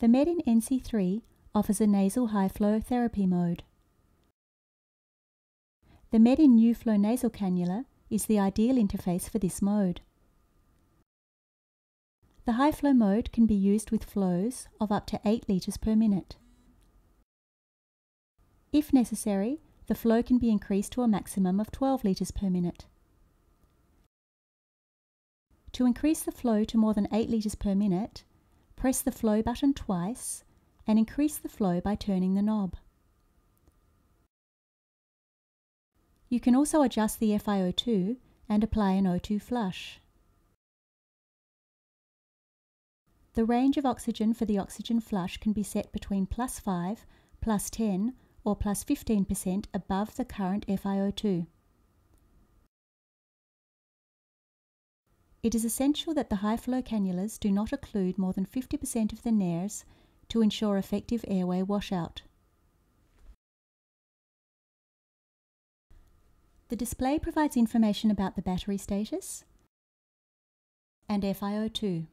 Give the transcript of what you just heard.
The Medin NC3 offers a nasal high flow therapy mode. The Medin New Flow nasal cannula is the ideal interface for this mode. The high flow mode can be used with flows of up to 8 litres per minute. If necessary, the flow can be increased to a maximum of 12 litres per minute. To increase the flow to more than 8 litres per minute, press the flow button twice and increase the flow by turning the knob. You can also adjust the FiO2 and apply an O2 flush. The range of oxygen for the oxygen flush can be set between plus 5, plus 10 or plus 15% above the current FiO2. It is essential that the high flow cannulas do not occlude more than 50% of the nares to ensure effective airway washout. The display provides information about the battery status and FiO2.